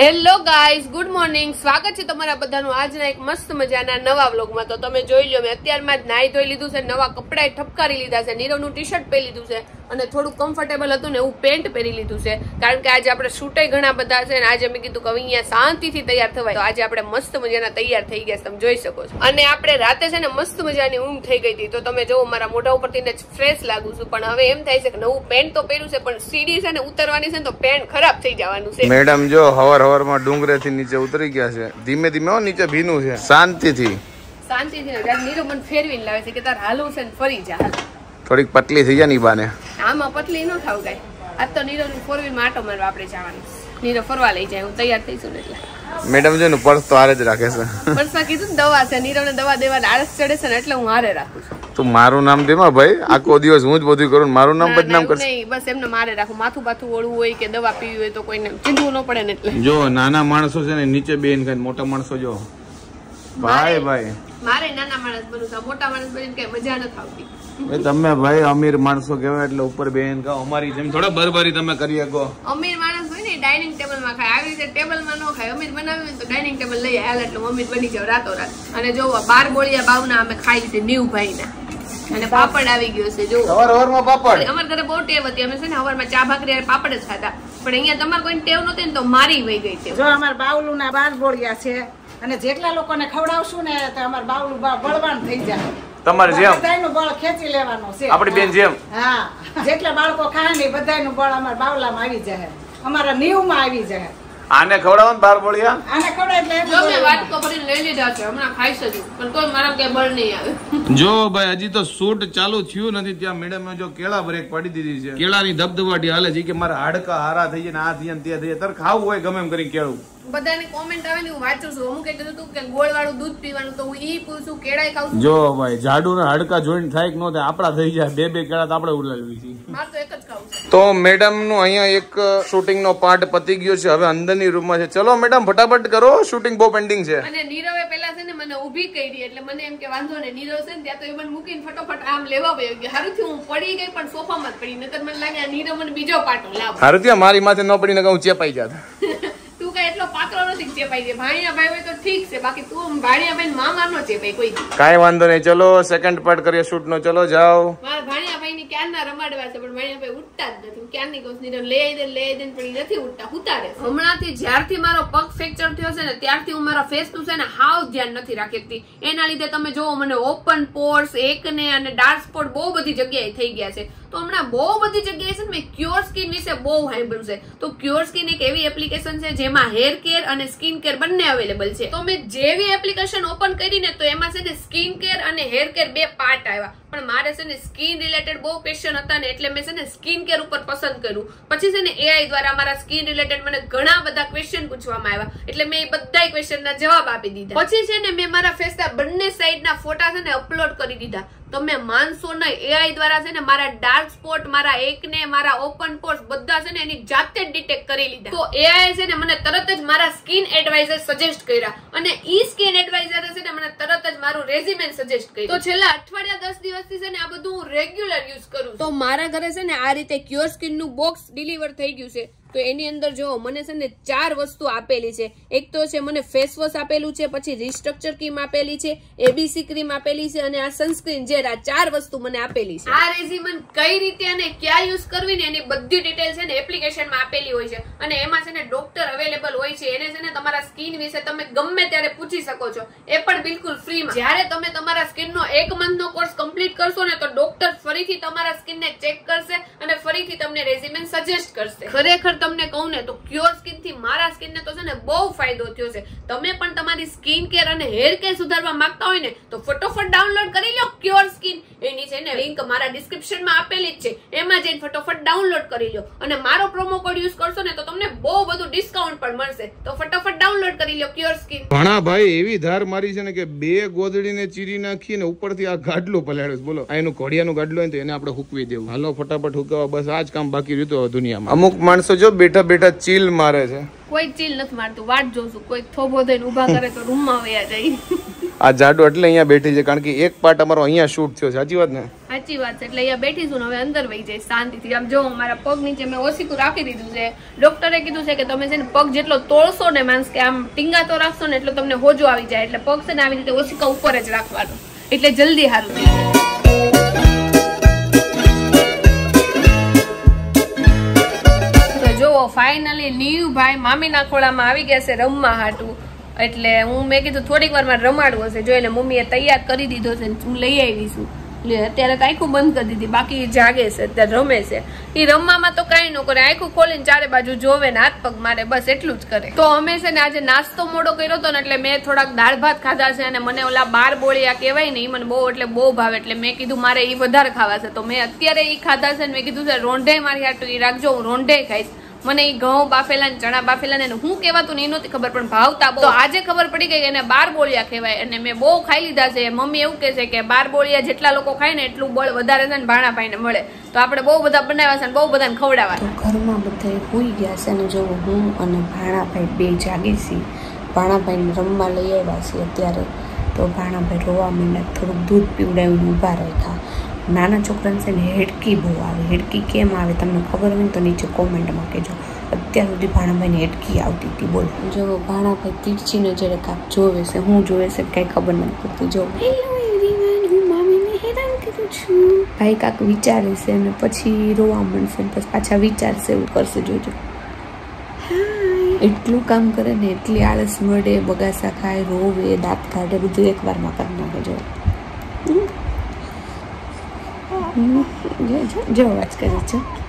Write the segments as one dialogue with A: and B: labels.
A: Hello guys good morning સ્વાગત છે તમારા બધાનું આજના એક મસ્ત મજાના નવા વ્લોગમાં. તો તમે જોઈ લો, મેં અત્યારમાં જ નાહી ધોઈ લીધું છે, નવા કપડાએ ઠપકારી લીધા છે, નીરવનું ટી શર્ટ પહેરી લીધું છે. અને થોડું કમ્ફર્ટેબલ હતું ને એવું પેન્ટ પહેરી લીધું છે. કારણ કે આજે આપણે શૂટે ઘણા બધા છે અને આજે મેં કીધું કે અહીંયા શાંતિથી તૈયાર થવાય. તો આજે આપણે મસ્ત મજાના તૈયાર થઈ ગયા તમે જોઈ શકો છો. અને આપણે રાતે છે ને મસ્ત મજાની ઊંઘ થઈ ગઈ હતી. તો તમે જો મારા મોઢા ઉપરથી ને ફ્રેશ લાગુ છું. પણ હવે એમ થાય છે કે નવું પેન્ટ તો પહેર્યું છે પણ સીડી છે ને ઉતરવાની છે ને તો પેન્ટ ખરાબ થઈ જવાનું છે.
B: મેડમ જો હવાર હવારમાં ડુંગરેથી નીચે ઉતરી ગયા છે. ધીમે ધીમે નીચે ભીનું છે. શાંતિથી.
A: શાંતિથી નીરો મન ફેરવીને લાવે છે કે તાર હાલવું છે ને ફરી જા.
B: થોડીક પતલી થઈ જાય ની બાને.
A: આમાં પતલી ન થાવ કઈ. આજ તો નીરવ ફોર વ્હીલમાં આટો મારવા આપણે જવાનું. નીરવ ફરવા લઈ જાય હું તૈયાર થઈશું ને એટલે.
B: મેડમ જો ને પર્સ તો હારે જ રાખે છે.
A: માં કીધું ને દવા છે નીરવ ને દવા દેવા આળસ ચડે છે ને એટલે હું હારે રાખું છું.
B: તું મારું નામ દેમાં ભાઈ આખો દિવસ હું જ બધું કરું મારું નામ બદનામ કરશે.
A: નહીં બસ એમને મારે રાખું માથું બાથું ઓળવું હોય કે દવા પીવી હોય તો કોઈને ચીંધવું ન પડે ને એટલે.
B: જો નાના માણસો છે ને નીચે બેન કઈ મોટા માણસો જો. ભાઈ ભાઈ.
A: મારે નાના માણસ બનવું છે. મોટા માણસ બનીને કઈ મજા નથી આવતી.
B: તમે ભાઈ અમીર માણસો કહેવાય એટલે ઉપર બેન ખાઓ અમારી જેમ થોડા બરબારી તમે કરી શકો
A: અમીર માણસ હોય ને ડાઇનિંગ ટેબલમાં ખાય. આવી રીતે ટેબલમાં ન ખાય. અમીર બનાવ્યું હોય તો ડાઇનિંગ ટેબલ લઈ હાલ એટલે અમીર બની જાવ રાતો રાત અને જો બાર બોળિયા બાવના અમે ખાઈ છે નીવ ભાઈ ના અને પાપડ આવી ગયો છે જો
B: હવાર હવારમાં પાપડ?
A: અમારા ઘરે બહુ ટેવ હતી. અમે છે ને સવારમાં ચા ભાખરી અને પાપડ જ ખાતા પણ અહીંયા તમારે કોઈ ટેવ નહોતી ને તો મારી વહી ગઈ છે
C: જો અમાર બાવલું ના બાર બોળિયા છે અને જેટલા લોકોને ખવડાવશું ને તો અમાર બાવલું બા- બળવાન થઈ જાય.
B: તમારે જેમ.
C: બધાયનું બળ ખેંચી લેવાનું છે.
B: આપણી બેન જેમ.
C: હા. જેટલા બાળકો ખાય ને બધાયનું બળ અમાર બાવલામાં આવી જાય. અમારા નીવમાં આવી જાય.
B: આને ખવડાવો ને બાર બોળિયા?
C: આને ખવડાય એટલે
A: જો
C: એટલું
A: મેં
C: બળ
A: વાટકો લઈ લીધા છે હમણાં ખાઈ જ પણ કોઈ મારા કે બળ નહીં આવે.
B: જો ભાઈ હજી તો શૂટ ચાલુ થયું નથી ત્યાં મેડમે જો કેળા બ્રેક પાડી દીધી છે. કેળાની ધબધબાટી હાલે છે કે મારા હાડકા હારા થઈ જાય ને આ થઈ જાય ને તે થઈ જાય. તારે ખાવું હોય ગમે એમ કરી કેળું.
A: બધાની કોમેન્ટ આવે ને હું વાંચું છું. અમુક કીધું હતું કે ગોળ વાળું દૂધ પીવાનું તો હું ઈ પૂછું કેળાય ખાઉં છું.
B: જો ભાઈ જાડુ ના હાડકા જોઈને થાય કે ન થાય આપડા થઈ જાય. બે બે કેળા તો આપણે ઉલાવી છે.
A: મારે તો એક જ ખાવું છે.
B: તો મેડમનું અહીંયા એક શૂટિંગ નો પાર્ટ પતી ગયો છે. હવે અંદરની રૂમમાં છે. ચલો મેડમ ફટાફટ કરો. શૂટિંગ બહુ પેન્ડિંગ છે.
A: અને નીરવે પેલા છે ને મને ઊભી કરી એટલે મને એમ કે વાંધો ને નીરવ છે ને ત્યાં તો એ મને મૂકીને ફટાફટ આમ લેવા ગયો. કે હારું થી હું પડી ગઈ પણ સોફામાં જ પડી. નકર મને લાગે આ નીરવ મને બીજો પાટો લાવ.
B: હારું થી મારી માથે ન પડીને કહું ચેપાઈ જાત.
A: કઈ એટલો પાતળો નથી કે ચેપાઈ જાય ભાણિયા ભાઈ હોય તો ઠીક છે. બાકી તું ભાણિયા ભાઈ મામા નો કોઈ દી.
B: વાંધો નહીં. ચલો સેકન્ડ પાર્ટ કરીએ શૂટ નો. ચલો જાઓ.
A: મારા ભાણિયા ભાઈ ની ક્યારના રમાડવા છે પણ ભાણિયા ભાઈ ઉઠતા જ નથી. હું ક્યારની કહું છું, લઈ દે લઈ દે ને પણ નથી ઉઠતા ઉતારે હમણાંથી જ્યારથી મારો પગ ફ્રેક્ચર થયો છે ને ત્યારથી હું મારા ફેસનું છે ને હાવ ધ્યાન નથી રાખી એના લીધે તમે જોવો મને ઓપન પોર્સ એકને અને ડાર્ક સ્પોટ બહુ બધી જગ્યાએ થઈ ગયા છે. તો હમણાં બહુ બધી જગ્યાએ છે ને મેં ક્યોર સ્કિન વિશે બહુ સાંભળ્યું છે. તો ક્યોર સ્કિન એક એવી એપ્લિકેશન છે જેમાં હેર કેર અને સ્કિન કેર બંને અવેલેબલ છે. તો મેં જેવી એપ્લિકેશન ઓપન કરી ને તો એમાં છે ને સ્કિન કેર અને હેર કેર બે પાર્ટ આવ્યા. પણ મારે છે ને સ્કિન રિલેટેડ બહુ ક્વેશ્ચન હતા ને એટલે મેં છે ને સ્કિન કેર ઉપર પસંદ કર્યું. પછી છે ને એઆઈ દ્વારા મારા સ્કિન રિલેટેડ મને ઘણા બધા ક્વેશ્ચન પૂછવામાં આવ્યા. એટલે મેં એ બધા ક્વેશ્ચનના જવાબ આપી દીધા. પછી છે ને મેં મારા ફેસના બંને સાઈડના ફોટા છે ને અપલોડ કરી દીધા. તમે માનશો નહીં એઆઈ દ્વારા છે ને મારા ડાર્ક સ્પોટ મારા એકને મારા ઓપન પોર્ટ બધા છે ને એની જાતે જ ડિટેક્ટ કરી લીધા. તો એઆઈ છે ને મને તરત જ મારા સ્કિન એડવાઇઝર સજેસ્ટ કર્યા. અને ઈ સ્કિન એડવાઇઝર છે ને મને તરત જ મારું રેઝિમેન સજેસ્ટ કર્યું. તો છેલ્લા અઠવાડિયા દસ દિવસથી છે ને આ બધું હું રેગ્યુલર યુઝ કરું તો મારા ઘરે છે ને આ રીતે ક્યોર સ્કિનનું બોક્સ ડિલિવર થઈ ગયું છે. તો એની અંદર જો મને છે ને ચાર વસ્તુ આપેલી છે. એક તો છે મને ફેસવોશ આપેલું છે પછી રિસ્ટ્રક્ચર ક્રીમ આપેલી છે એબીસી ક્રીમ આપેલી છે અને આ સનસ્ક્રીન જે આ ચાર વસ્તુ મને આપેલી છે. આ રેઝિમન કઈ રીતે અને ક્યાં યુઝ કરવી ને એની બધી ડિટેલ છે ને એપ્લિકેશનમાં આપેલી હોય છે. અને એમાં છે ને ડોક્ટર અવેલેબલ હોય છે. એને છે ને તમારા સ્કિન વિશે તમે ગમે ત્યારે પૂછી શકો છો. એ પણ બિલકુલ ફ્રીમાં જ્યારે તમે તમારા સ્કિનનો એક મંથનો કોર્સ કમ્પ્લીટ કરશો ને તો ડોક્ટર ફરીથી તમારા સ્કિનને ચેક કરશે અને ફરીથી તમને રેઝિમેન સજેસ્ટ કરશે. ખરેખર તમને કહું ને તો ક્યોર સ્કિનથી મારા સ્કિનને તો છે ને બહુ ફાયદો થયો છે. તમે પણ તમારી સ્કિન કેર અને હેર કેર સુધારવા માંગતા હોય ને તો ફટોફટ ડાઉનલોડ કરી લો ક્યોર સ્કિન એની છે ને લિંક મારા ડિસ્ક્રિપ્શનમાં આપેલી જ છે. એમાં જઈને ફટોફટ ડાઉનલોડ કરી લો. અને મારો પ્રોમો કોડ યુઝ કરશો ને તો તમને બહુ બધું ડિસ્કાઉન્ટ પણ મળશે. તો ફટાફટ ડાઉનલોડ કરી લો ક્યોર સ્કિન
B: ઘણા ભાઈ એવી ધાર મારી છે ને કે બે ગોદડીને ચીરી નાખી ને ઉપરથી આ ગાડલું પલાળ્યું બોલો આ એનું ઘોડિયાનું ગાડલું હોય ને તો એને આપણે હુકવી દેવું. હાલો ફટાફટ હુકવા બસ આ જ કામ બાકી રહ્યું દુનિયામાં. અમુક માણસો જો બેઠા બેઠા ચીલ મારે છે.
A: કોઈ ચીલ નથી મારતું વાટ જોઉં છું કોઈ થોભો થઈને ઊભા કરે તો રૂમમાં વયા જાય.
B: આ જાડો એટલે અહીંયા બેઠી છે કારણ કે એક પાર્ટ અમારો અહીંયા શૂટ થયો છે. સાચી વાત ને?
A: સાચી વાત છે એટલે અહીંયા બેઠી છું હવે અંદર વહી જાય શાંતિથી. આમ જો મારા પગ નીચે મેં ઓસીકું રાખી દીધું છે. ડોક્ટરે કીધું છે કે તમે છે ને પગ જેટલો તોડશો ને માણસ કે આમ ટીંગાતો રાખશો ને એટલો તમને હોજો આવી જાય. એટલે પગ છે ને આવી રીતે ઓસીકા ઉપર જ રાખવાનો. એટલે જલ્દી સારું થઈ જાય. તો ફાઇનલી નીવ ભાઈ મામીના ખોળામાં આવી ગયા છે રમવા હાટું. એટલે હું મેં કીધું થોડીક વારમાં રમાડવું હશે. જો એને મમ્મીએ તૈયાર કરી દીધો છે હું લઈ આવી છું. અત્યારે તો આખું બંધ કરી દીધી. બાકી જાગે છે, અત્યારે રમે છે. એ રમવામાં તો કાંઈ ન કરે. આખું ખોલીને ચારે બાજુ જોવે ને હાથ પગ મારે, બસ એટલું જ કરે. તો અમે છે ને આજે નાસ્તો મોડો કર્યો હતો ને એટલે મેં થોડાક દાળ ભાત ખાધા છે અને મને ઓલા બાર બોળિયા કહેવાય ને એ મને બહુ એટલે બહુ ભાવે. એટલે મેં કીધું મારે એ વધારે ખાવા છે. તો મેં અત્યારે એ ખાધા છે ને મેં કીધું છે રોંઢે મારી હાટું એ રાખજો, હું રોંઢે ખાઈશ. મને એ ઘઉં બાફેલા ને ચણા બાફેલા ને હું કહેવાતું ને એ નહોતી ખબર પણ ભાવતા બહુ. તો આજે ખબર પડી ગઈ કે એને બાર બોળિયા કહેવાય અને મેં બહુ ખાઈ લીધા છે. મમ્મી એવું કહે છે કે બાર બોળિયા જેટલા લોકો ખાય ને એટલું બળ વધારે છે ને ભાણાભાઈને મળે. તો આપણે બહુ બધા બનાવ્યા છે ને બહુ બધાને ખવડાવવા.
D: ઘરમાં બધા હોઈ ગયા છે અને જો હું અને ભાણાભાઈ બે જાગી છીએ. ભાણાભાઈને રમવા લઈ આવ્યા છીએ અત્યારે. તો ભાણાભાઈ રોવા માંડ્યા થોડુંક દૂધ પીવડાવીને ઊભા રાખ્યા. નાના છોકરાને છે ને હેડકી બહુ આવે. હેડકી કેમ આવે તમને ખબર હોય ને તો નીચે કોમેન્ટમાં કહેજો. અત્યાર સુધી ભાણાભાઈને હેડકી આવતી હતી બોલો. જો ભાણાભાઈ તીરછી નજરે કાંક જોવે છે હું જોવે છે કાંઈ ખબર નથી પડતી. જો. ભાઈ કાંક વિચારે છે અને પછી રોવા મળશે પછી પાછા વિચારશે એવું કરશે જોજો. એટલું કામ કરે ને એટલી આળસ મળે બગાસા ખાય રોવે દાંત કાઢે બધું એકવારમાં કરી નાખે જો. જો- જો કરે છે.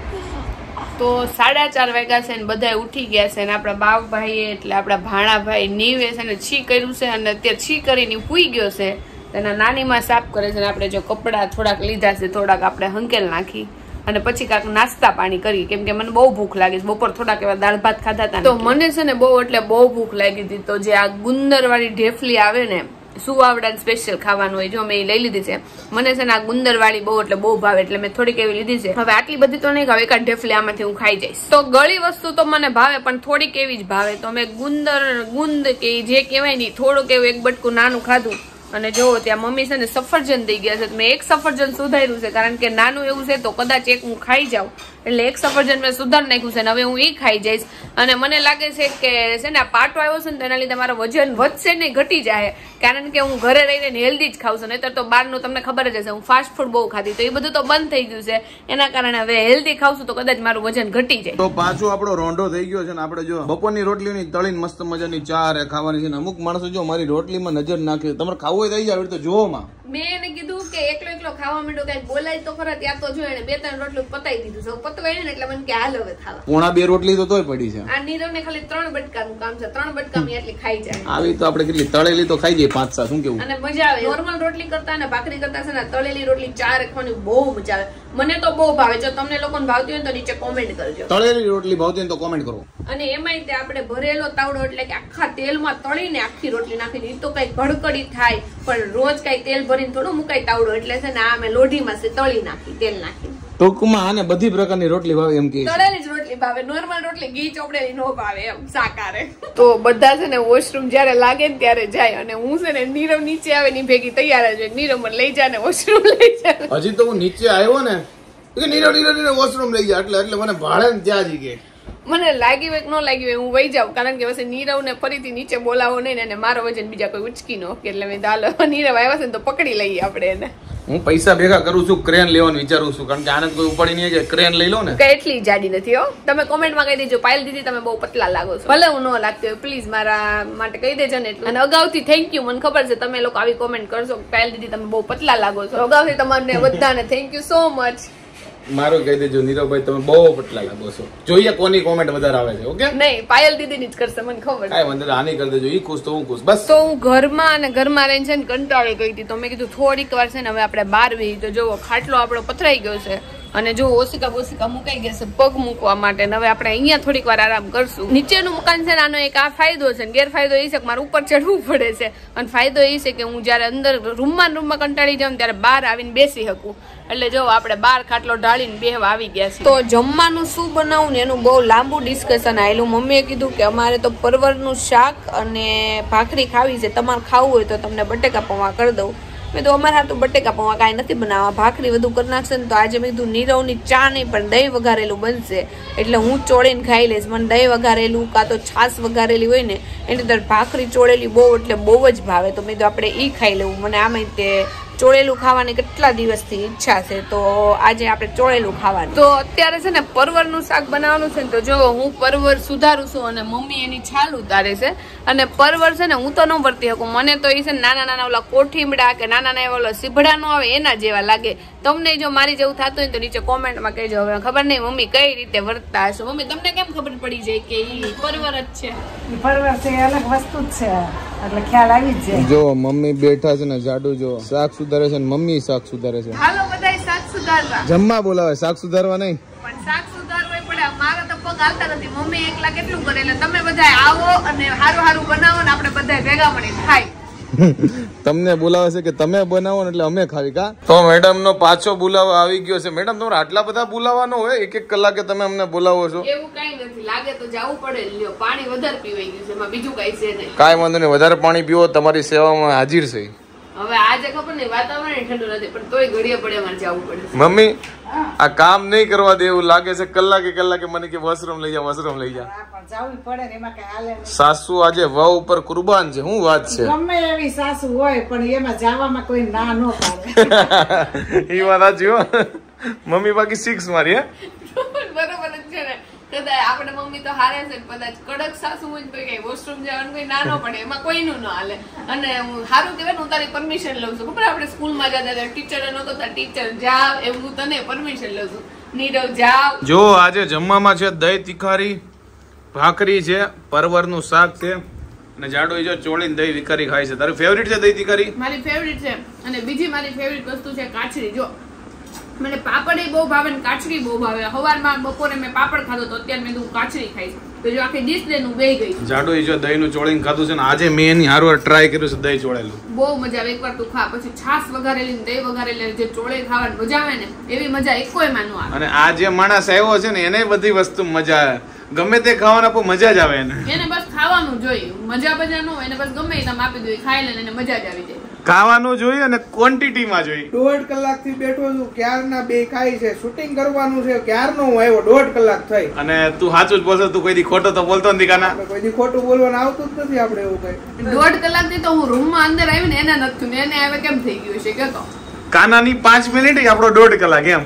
A: તો સાડા ચાર વાગ્યા છે ને બધા ઉઠી ગયા છે ને આપણા બાપભાઈએ એટલે આપણા ભાણાભાઈ નીવે છે ને છી કર્યું છે અને અત્યારે છી કરીને પૂઈ ગયો છે. તેના નાનીમાં સાફ કરે છે ને આપણે જો કપડાં થોડાક લીધા છે થોડાક આપણે હંકેલ નાખી અને પછી કાંક નાસ્તા પાણી કરી કેમ કે મને બહુ ભૂખ લાગી છે. બપોર થોડાક એવા દાળ ભાત ખાધા હતા તો મને છે ને બહુ એટલે બહુ ભૂખ લાગી હતી. તો જે આ ગુંદરવાળી ઢેફલી આવે ને સુવાવડા સ્પેશિયલ ખાવાનું હોય, જો મેં એ લઈ લીધી છે. મને છે ને આ ગુંદર વાળી બહુ એટલે બહુ ભાવે, એટલે મેં થોડીક એવી લીધી છે. હવે આટલી બધી તો નહીં ખાવ, એકાદ ઢેફલી આમાંથી હું ખાઈ જઈશ. તો ગળી વસ્તુ તો મને ભાવે, પણ થોડીક એવી જ ભાવે. તો મેં ગુંદર, ગુંદ કે જે કહેવાય નહીં થોડુંક એવું એક બટકું નાનું ખાધું. અને જો ત્યાં મમ્મી છે ને સફરજન દઈ ગયા છે મેં એક સફરજન સુધાર્યું છે, કારણ કે નાનું એવું છે તો કદાચ એક હું ખાઈ જાઉં. એટલે એક સફરજન મેં સુધાર નાખ્યું છે ને હવે હું એ ખાઈ જઈશ. અને મને લાગે છે કે છે ને આ પાટો આવ્યો છે ને તેના લીધે મારું વજન વધશે નહીં ઘટી જાય. કારણ કે હું ઘરે રહીને હેલ્ધી જ ખાઉં છું. નહીતર તો બહારનું તમને ખબર જ હશે હું ફાસ્ટ ફૂડ બહુ ખાધી. તો એ બધું તો બંધ થઈ ગયું છે. એના કારણે હવે હેલ્ધી ખાઉં છું તો કદાચ મારું વજન ઘટી જાય.
B: તો પાછો આપણો રોંઢો થઈ ગયો છે ને આપણે જો બપોરની રોટલીની તળીને મસ્ત મજાની ચા રે ખાવાની છે ને અમુક માણસો જો મારી રોટલીમાં નજર નાખે તમારે ખાવું હોય તો જાય તો જોવો માં.
A: મેં એને કીધું કે એકલો એકલો ખાવા માંડ્યો કંઈક બોલાય તો ખરા ત્યાં તો જો એને બે ત્રણ રોટલું પતાવી દીધું છે. પતવાય ને એટલે મને કે હાલ હવે થાવા.
B: પોણા બે રોટલી તો તોય પડી છે.
A: આ નીરવ ને ખાલી ત્રણ બટકાનું કામ છે. ત્રણ બટકામાં એટલી ખાઈ જાય.
B: આવી તો આપણે કેટલી તળેલી તો ખાઈ જઈએ પાંચ સાત શું કેવું?
A: અને મજા આવે. નોર્મલ રોટલી કરતા ને ભાખરી કરતા છે ને તળેલી રોટલી ચા રાખવાની બહુ મજા આવે. મને તો બહુ ભાવે. જો તમને લોકોને ભાવતી હોય તો નીચે કોમેન્ટ કરજો.
B: તળેલી રોટલી ભાવતી હોય તો કોમેન્ટ કરો.
A: અને એમાંય તે આપણે ભરેલો તાવડો એટલે કે આખા તેલમાં તળીને આખી રોટલી નાખીને એ તો કઈ કડકડી થાય પણ રોજ કઈ તેલ ભરીને થોડું મુકાય તાવડો. એટલે છે ને આ અમે લોઢીમાં તળી નાખી તેલ નાખી.
B: ટૂંકમાં આને બધી પ્રકારની રોટલી ભાવે એમ કે
A: તળેલી જ રોટલી ભાવે. નોર્મલ રોટલી ઘી ચોપડેલી નો ભાવે એમ સાકારે. તો બધા છે ને વોશરૂમ જયારે લાગે ને ત્યારે જાય અને હું છે ને નીરવ નીચે આવે ની ભેગી તૈયાર જ હોય. નીરવ મને લઈ જા ને વોશરૂમ લઈ જા.
B: હજી તો હું નીચે આવ્યો ને નીરવ નીરવ નીરો નીરો વોશરૂમ લઈ જાય એટલે એટલે મને ભાડે ને ત્યાં જ કે.
A: મને લાગ્યું હોય કે ન લાગ્યું હોય હું વહી જાઉં કારણ કે પછી નીરવને ફરીથી નીચે બોલાવો નહીં ને અને મારો વજન બીજા કોઈ ઉચકી નો કે એટલે મેં દાલ નીરવ આવ્યા છે ને તો પકડી લઈએ આપણે એને.
B: હું પૈસા ભેગા કરું છું ક્રેન લેવાનું વિચારું છું. કારણ કે આને કોઈ ઉપાડી નહીં કે ક્રેન લઈ લો ને.
A: કે એટલી જાડી નથી હો. તમે કોમેન્ટમાં કહી દેજો પાયલ દીદી તમે બહુ પતલા લાગો છો. ભલે હું ન લાગતી હોય પ્લીઝ મારા માટે કહી દેજો ને એટલું. અને અગાઉથી થેન્ક યુ મને ખબર છે તમે લોકો આવી કોમેન્ટ કરશો પાયલ દીદી તમે બહુ પતલા લાગો છો. અગાઉથી તમને બધાને થેન્ક યુ સો મચ
B: મારું કહી દેજો નીરવભાઈ તમે બહુ પટલા લાગો છો. જોઈએ કોની કોમેન્ટ વધારે આવે છે ઓકે?
A: નહીં પાયલ દીદીની જ કરશે મને ખબર
B: કાંઈ વાંધો નહીં, આની કરી દેજો. ઈ ખુશ તો હું ખુશ બસ.
A: તો હું ઘરમાં અને ઘરમાં રહીને છે ને કંટાળી ગઈ હતી. તો મેં કીધું થોડીક વાર છે ને હવે આપણે બહાર વી તો જોવો ખાટલો આપણો પથરાઈ ગયો છે. અને જો ઓસિકા બોસિકા મુકાઈ ગયા છે, પગ મૂકવા માટે હવે આપણે અહીંયા થોડીક વાર આરામ કરશું. નીચેનું મકાન છે આનો એક આ ફાયદો છે ગેરફાયદો એ છે કે મારે ઉપર ચડવું પડે છે. અને ફાયદો એ છે કે હું જ્યારે અંદર રૂમમાં રૂમમાં કંટાળી જાઉં ત્યારે બહાર આવીને બેસી શકું. એટલે જો આપણે બહાર ખાટલો ઢાળીને બેહવા આવી ગયા છે તો જમવાનું શું બનાવું ને, એનું બહુ લાંબુ ડિસ્કશન આવેલું મમ્મીએ કીધું કે અમારે તો પરવરનું શાક અને ભાખરી ખાવી છે, તમારે ખાવું હોય તો તમને બટેકા પૌવા કરી દઉં.
D: મેં તો અમારા હાટું બટેકા પૌવા કાંઈ નથી બનાવવા. ભાખરી બધું કરી નાખશે ને તો આજે મેં કીધું નીરવની ચા નહીં, પણ દહીં વઘારેલું બનશે. એટલે હું ચોળીને ખાઈ લઈશ. મને દહીં વઘારેલું કાં તો છાશ વઘારેલી હોય ને, એની અંદર ભાખરી ચોળેલી બહુ, એટલે બહુ જ ભાવે. તો મેં તો આપણે એ ખાઈ લેવું. મને આમાં તે ચોળેલું ખાવાની કેટલા દિવસથી ઈચ્છા છે? તો આજે આપણે ચોળેલું ખાવાનું.
A: તો અત્યારે છે ને પરવરનું શાક બનાવવાનું છે ને, તો જો હું પરવર સુધારું છું અને મમ્મી એની છાલ ઉતારે છે અને પરવર છે ને હું તો ન વર્તી શકું. મને તો એ છે નાના નાના ઓલા કોઠીમડા કે નાના નાના ઓલા સીભડા આવે, એના જેવા લાગે. તમને જો મારી જેવું થતું હોય ને તો નીચે કોમેન્ટમાં કહેજો. હવે ખબર નહીં મમ્મી કઈ રીતે વર્તતા હશે. મમ્મી તમને કેમ ખબર પડી જાય કે એ પરવર જ છે
C: પરવર છે એ અલગ વસ્તુ જ છે. એટલે ખ્યાલ આવી જ જાય.
B: જો મમ્મી બેઠા છે ને જાડુ જો શાક સુધારે છે ને મમ્મી શાક સુધારે છે.
A: હાલો બધાય શાક સુધારવા.
B: જમવા બોલાવે શાક સુધારવા નહીં.
A: પણ શાક સુધારવું પડે. મારા તો પગ હાલતા નથી. મમ્મી એકલા કેટલું કરે? એટલે તમે બધા આવો અને હારું હારું બનાવો ને આપણે બધા ભેગા મળીને ખાઈ.
B: તમને બોલાવે છે કે તમે બનાવો એટલે અમે ખાવી કા? તો મેડમ નો પાછો બોલાવો આવી ગયો છે. મેડમ તમારે આટલા બધા બોલાવાનો હોય? એક એક કલાકે તમે અમને બોલાવો છો.
A: એવું કઈ નથી. લાગે તો જવું પડે. લ્યો પાણી વધારે પીવાઈ ગયું છે. એમાં બીજું કઈ છે નહીં.
B: કાંઈ વાંધો નહીં. વધારે પાણી પીવો તમારી સેવામાં હાજર છે.
A: હવે આજે ખબર નહીં વાતાવરણ ઠંડુ નથી પણ તોય ઘડીએ પડે અમારે જવું પડે
B: મમ્મી આ કામ નહીં કરવા દે એવું લાગે છે. કલાકે કલાકે મને કે વોશરૂમ લઈ જા વોશરૂમ લઈ જા.
C: જવું પડે ને એમાં કઈ હાલે
B: સાસુ આજે વહુ ઉપર કુરબાન છે શું વાત છે?
C: ગમે એવી સાસુ હોય પણ એમાં જવામાં કોઈ ના નો પાડે.
B: એ વાત સાચી મમ્મી બાકી સિક્સ મારી હે?
A: બરોબર કદાચ આપણે મમ્મી તો હારે છે ને કદાચ કડક સાસુ હોય જ તો કઈ વોશરૂમ જવાનું કોઈ ના ન પડે એમાં કોઈનું ન હાલે. અને હું સારું કહેવાય હું તારી પરમિશન લઉં છું. ખબર આપણે સ્કૂલમાં જતા હતા ટીચર નતો ટીચર જા એવું હું તને પરમિશન લઉં છું. નીરવ જાવ.
B: જો આજે જમવામાં છે દહીં તિખારી ભાખરી છે પરવરનું શાક છે અને જાડો જો ચોળીને દહીં વિકારી ખાય છે. તારી ફેવરિટ છે દહીં તિખારી?
A: મારી ફેવરિટ છે. અને બીજી મારી ફેવરિટ વસ્તુ છે કાચરી. જો મને પાપડ બહુ ભાવે ને કાચરી બહુ ભાવે. સવારમાં બપોરે મેં પાપડ ખાધો તો અત્યારે મેં કાચરી ખાઈશ. તો જો આખી ડીશ લઈને હું બેહી ગઈ.
B: જાડો જો દહીંનું ચોળીને ખાધું છે ને આજે મેં એની હારવાર ટ્રાય કર્યું છે દહીં ચોળેલું.
A: બહુ મજા આવે. એકવાર તું ખા પછી છાસ વઘારેલી ને દહીં વઘારેલી જે ચોળે ખાવાની મજા આવે ને એવી મજા એકોયમાં ન આવે.
B: અને આ જે માણસ આવ્યો છે ને એને બધી વસ્તુ મજા આવે. ગમે તે ખાવાના પણ મજા જ આવે એને.
A: એને બસ ખાવાનું જોઈએ. મજા બજા ન હોય એને બસ ગમે તમે આપી દો ખાઈ લે ને એને મજા જ આવી જાય.
B: ખાવાનું જોઈએ અને ક્વોન્ટિટીમાં જોઈએ.
E: દોઢ કલાકથી બેઠો છું ક્યારના બે ખાઈ છે શૂટિંગ કરવાનું છે ક્યારનો હું આવ્યો? દોઢ કલાક થઈ.
B: અને તું સાચું જ બોલતો તું કોઈ દી ખોટો તો બોલતો નથી કાના.
E: કોઈ દી ખોટું બોલવાનું આવતું જ નથી આપણે એવું કઈ.
A: દોઢ કલાકથી તો હું રૂમમાં અંદર આવીને એને નથી ને એને હવે કેમ થઈ ગયું છે કે તો?
B: કાનાની પાંચ મિનિટ આપણો દોઢ કલાક એમ.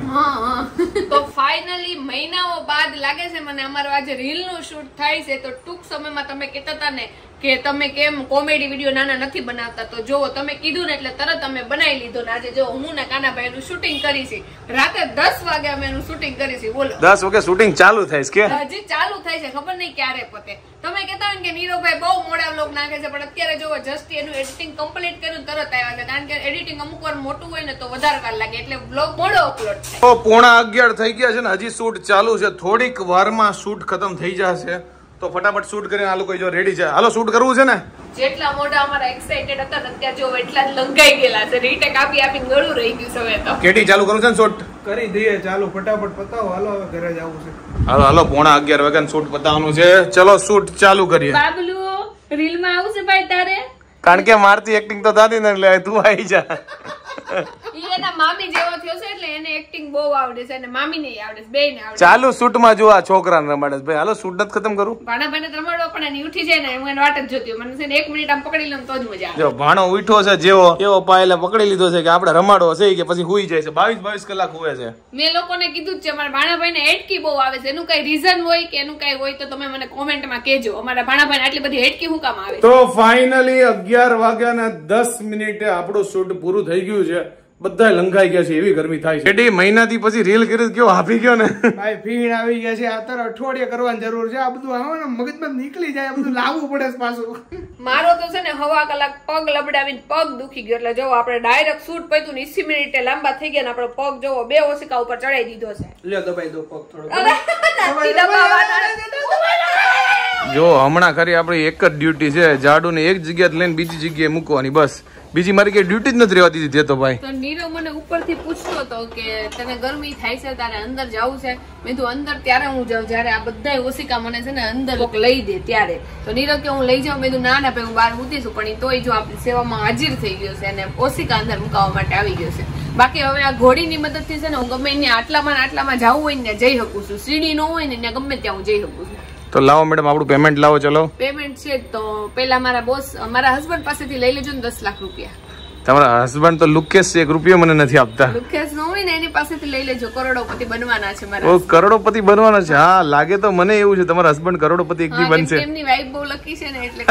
A: તો ફાઇનલી મહિનાઓ બાદ લાગે છે મને અમારો આજે રીલનું શૂટ થાય છે તો ટૂંક સમયમાં તમે કહેતા હતા ને કે તમે કેમ કોમેડી વીડિયો નાના નથી બનાવતા? તો જો તમે કીધું ને એટલે તરત અમે બનાવી લીધો ને આજે જો હું ને કાનાભાઈ નું શૂટિંગ કરી છે. રાતે દસ વાગે અમે એનું શૂટિંગ કરી છે બોલો.
B: દસ વાગે શૂટિંગ ચાલુ થાય છે
A: હજી ચાલુ થાય છે ખબર નહીં ક્યારે પતે. તમે કહેતા હોય કે નીરવભાઈ બહુ મોડા વ્લોગ નાખે છે પણ અત્યારે જોવો જસ્ટ એનું એડિટિંગ કમ્પ્લીટ કર્યું તરત આવ્યા છે. કારણ કે એડિટિંગ અમુક વાર મોટું હોય ને તો વધારે વાર લાગે એટલે વ્લોગ મોડો અપલોડ થાય.
B: પોણા અગિયાર થઈ ગયા છે ને હજી શૂટ ચાલુ છે. થોડીક વારમાં શૂટ ખતમ થઈ જશે. તો ફટાફટ શૂટ કરીને આ લોકો જો રેડી છે. હાલો શૂટ કરવું છે ને?
A: જેટલા મોટા અમારા એક્સાઇટેડ હતા ને અત્યારે જો એટલા જ લંગાઈ ગયેલા છે. રીટેક આપી આપી ગળું રહી ગયું છે હવે તો.
B: કેટી ચાલુ કરું છે ને શૂટ?
E: કરી દઈએ ચાલુ. ફટાફટ પતાવો. હાલો હવે ઘરે જવું છે.
B: હાલો હાલો પોણા અગિયાર વાગ્યા શૂટ પતાવવાનું છે. ચલો શૂટ ચાલુ કરીએ.
A: બાબલુ રીલમાં આવશે ભાઈ તારે?
B: કારણ કે મારતી એક્ટિંગ તો દાદી ને એટલે તું આવી જા.
A: ઈ એના માં જેવો થયો છે એટલે એને એક્ટિંગ બહુ આવડે છે અને મામી ને આવડે છે બે ને આવડે
B: ચાલુ શૂટમાં જો આ છોકરાને રમાડે ભાઈ હાલો શૂટ નથી ખતમ કરું?
A: ભાણાભાઈ ને રમાડો પણ એની ઉઠી જાય ને હું એને વાટ જ જોતી મને છે એક મિનિટ આમ પકડી લઉં તો જ મજા
B: જો ભાણો ઉઠો છે જેવો એવો પાયલે પકડી લીધો છે કે આપણે રમાડો છે કે પછી હુઈ જાય છે. બાવીસ બાવીસ કલાક હુએ છે.
A: મેં લોકોને કીધું જ છે મારા ભાણાભાઈ ને એટકી બહુ આવે છે. એનું કઈ રીઝન હોય કે એનું કઈ હોય તો તમે મને કોમેન્ટમાં કેજો અમારા ભાણાભાઈ ને આટલી બધી એટકી હું કામ આવે
B: તો ફાઇનલી અગિયાર વાગ્યા ને દસ મિનિટે આપણું શૂટ પૂરું થઈ ગયું છે. બધા લંઘાઈ ગયા છે એવી ગરમી થાય છે. એડી મહિનાથી પછી રીલ કરી ગયો હાફી ગયો ને.
E: ભાઈ ફીણ આવી ગયા છે. અત્યારે અઠવાડિયે કરવાની જરૂર છે. આ બધું આવે ને મગજમાં નીકળી જાય. આ બધું લાવવું પડે છે પાછું.
A: મારો તો છે ને હવા કલાક પગ લબડાવીને પગ દુખી ગયો. એટલે જો આપણે ડાયરેક્ટ સૂટ પૈતું ને 20 મિનિટે લાંબા થઈ ગયા ને આપણો પગ જોવો બે ઓશિકા ઉપર ચડાઈ દીધો છે.
E: લ્યો દબાઈ દો પગ થોડો.
B: જો હમણાં ખરી આપણી એક જ ડ્યુટી છે ઝાડુને એક જગ્યાએ લઈને બીજી જગ્યાએ મૂકવાની, બસ. બીજી મારી કઈ ડ્યુટી જ નથી રહેવા દીધી તે ભાઈ.
A: તો નીરવ મને ઉપરથી પૂછતો હતો કે તને ગરમી થાય છે, તારે અંદર જવું છે? મેં તું અંદર ત્યારે હું જાઉં, જ્યારે આ બધા ઓશિકા મને છે ને અંદર લઈ દે ત્યારે. તો નીરવ કે, હું લઈ જાઉં. મેં તું ના ના ભાઈ, હું બહાર ઉતીશું પણ તોય જો આપણી સેવામાં હાજર થઈ ગયો છે અને ઓશિકા અંદર મુકાવવા માટે આવી ગયો છે. બાકી હવે આ ઘોડીની મદદથી છે ને હું ગમે ત્યાં આટલામાં આટલામાં જવું હોય ને જઈ શકું છું. સીડી ન હોય ને ગમે ત્યાં હું જઈ શકું છું.
B: તો લાવો મેડમ આપણું પેમેન્ટ લાવો ચલો.
A: પેમેન્ટ છે તો પેલા મારા બોસ મારા હસબન્ડ પાસેથી લઈ લેજો ને દસ લાખ રૂપિયા.
B: તમારા હસબન્ડ તો લુકેશ છે એક રૂપિયો મને નથી આપતા.
A: લુકેશ નો હોય ને એની પાસેથી લઈ લેજો કરોડોપતિ બનવાના છે મારા
B: ઓ કરોડોપતિ બનવાનો છે? હા લાગે તો મને એવું છે તમારા હસબન્ડ કરોડોપતિ એક દી બનશે.
A: એમની વાઈફ બહુ લકી છે ને એટલે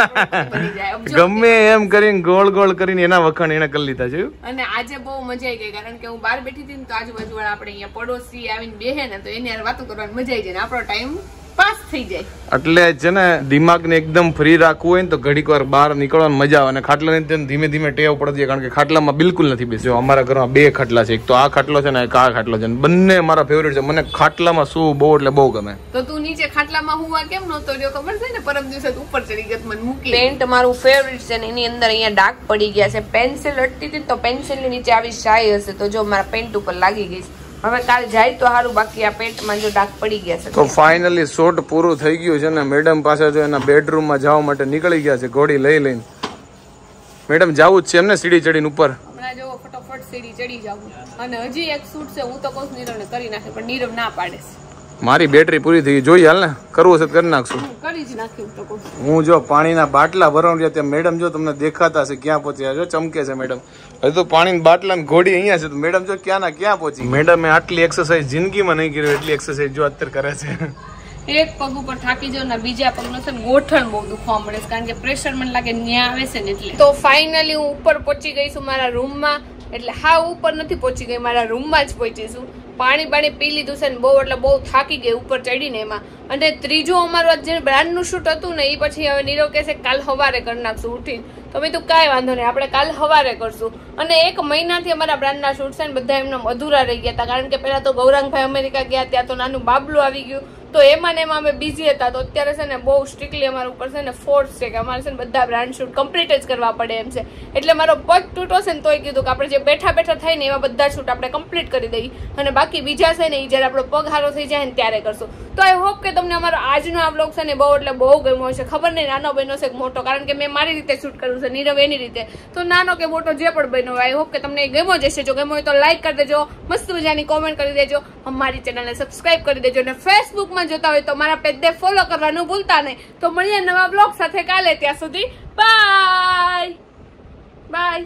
A: બની જાય.
B: ગમે એમ કરીને ગોળ ગોળ કરીને એના વખાણ એને કરી લીધા છે
A: અને આજે બહુ મજા આવી ગઈ કારણ કે હું બહાર બેઠી હતી ને તો આજુબાજુ વાળા આપણે અહીંયા પડોશી આવીને બેહે ને તો એની વાતો કરવાની મજા આવી જાય ને આપણો ટાઈમ પાસ થઈ જાય.
B: એટલે છે ને દિમાગને એકદમ ફ્રી રાખવું હોય ને તો ઘડીક વાર બહાર નીકળવાની મજા આવે. અને ખાટલાની તેમ ધીમે ધીમે ટેવ પડતી જાય કારણ કે ખાટલામાં બિલકુલ નથી બેસ્યો અમારા ઘરમાં બે ખાટલા છે એક તો આ ખાટલો છે ને એક આ ખાટલો છે. ને બંને મારા ફેવરેટ છે. મને ખાટલામાં શું બહુ એટલે બહુ ગમે.
A: તો તું નીચે ખાટલામાં હું આ કેમ નહોતો રહ્યો? ખબર છે ને? પરમ દિવસે ઉપર ચડી ગયો મને મૂકી પેન્ટ મારું ફેવરેટ છે ને એની અંદર અહીંયા ડાક પડી ગયા છે. પેન્સિલ અટતી હતી તો પેન્સિલની નીચે આવી શાય હશે. તો જો મારા પેન્ટ ઉપર લાગી ગઈ છે. હવે કાલ જાય તો સારું બાકી આ પેટમાં જો ડાક પડી ગયા છે.
B: તો ફાઇનલી શોટ પૂરું થઈ ગયું છે ને મેડમ પાસે જો એના બેડરૂમમાં જવા માટે નીકળી ગયા છે ઘોડી લઈ લઈને. મેડમ જવું જ છે એમને સીડી ચડીને ઉપર?
A: હમણાં જો ફટાફટ સીડી ચડી જાવું. અને હજી એક શૂટ છે હું તો કહું નીરવને કરી નાખે પણ નીરવ ના પાડે છે.
B: મારી બેટરી પૂરી થઈ જોઈ જોઈએ હાલ ને કરવું છે કરી નાખશું.
A: હું કરી જ
B: પાણીના બાટલા ભરવા ગયા ત્યાં મેડમ જો તમને દેખાતા છે ક્યાં પહોંચ્યા જો ચમકે છે મેડમ. હજુ તો પાણીના બાટલા ને ઘોડી અહીંયા છે તો મેડમ જો ક્યાં ના ક્યાં પહોંચી મેડમે આટલી એક્સરસાઇઝ જિંદગીમાં નહીં કરી એટલી એક્સરસાઇઝ જો અત્યારે કરે છે.
A: એક પગ ઉપર થાકી જાવ ને બીજા પગનો છે ને ગોઠણ બહુ દુખવા મળે છે કારણ કે પ્રેશર મને લાગે ન્યા આવે છે ને એટલે. તો ફાઇનલી હું ઉપર પહોંચી ગઈ છું મારા રૂમમાં એટલે હા ઉપર નથી પહોંચી ગઈ મારા રૂમમાં જ પહોંચી છું. પાણી પાણી પી લીધું છે ને બહુ એટલે બહુ થાકી ગઈ ઉપર ચડીને એમાં. અને ત્રીજું અમારું જે બ્રાન્ડનું શૂટ હતું ને, એ પછી હવે નીરવ કહેશે કાલ સવારે કરી નાખશું ઉઠીને. તો મેં તું કાંઈ વાંધો નહીં, આપણે કાલ સવારે કરશું. અને એક મહિનાથી અમારા બ્રાન્ડના શૂટ છે ને, બધા એમને અધૂરા રહી ગયા હતા. કારણ કે પહેલાં તો ગૌરાંગભાઈ અમેરિકા ગયા, ત્યાં તો નાનું બાબલું આવી ગયું. તો એમાં ને એમાં અમે બિઝી હતા તો અત્યારે છે ને બહુ સ્ટ્રિક્ટલી અમારા ઉપર છે ને ફોર્સ છે કે અમારે છે ને બધા બ્રાન્ડ શૂટ કમ્પ્લીટ જ કરવા પડે એમ છે. એટલે મારો પગ તૂટો છે ને તોય કીધું કે આપણે જે બેઠા બેઠા થાય ને એવા બધા શૂટ આપણે કમ્પ્લીટ કરી દઈએ. અને બાકી બીજા છે ને એ જ્યારે આપણો પગ હારો થઈ જાય ને ત્યારે કરશું. તો આઈ હોપ કે તમને અમારો આજનો આ બ્લોગ છે ને બહુ એટલે બહુ ગમ્યો હશે. ખબર નહીં, નાનો બન્યો છે કે મોટો? કારણ કે મેં મારી રીતે શૂટ કર્યું છે, નીરવ એની રીતે. તો નાનો કે મોટો જે પણ બન્યો આઈ હોપ કે તમને ગમો જ હશે. જો ગમ્યો હોય તો લાઈક કરી દેજો, મસ્ત મજાની કોમેન્ટ કરી દેજો. અમારી ચેનલને સબસ્ક્રાઇબ કરી દેજો અને ફેસબુકમાં જોતા હોય તો મારા પેજને ફોલો કરવાનું ભૂલતા નહીં. તો મળીએ નવા બ્લોગ સાથે કાલે. ત્યાં સુધી બાય બાય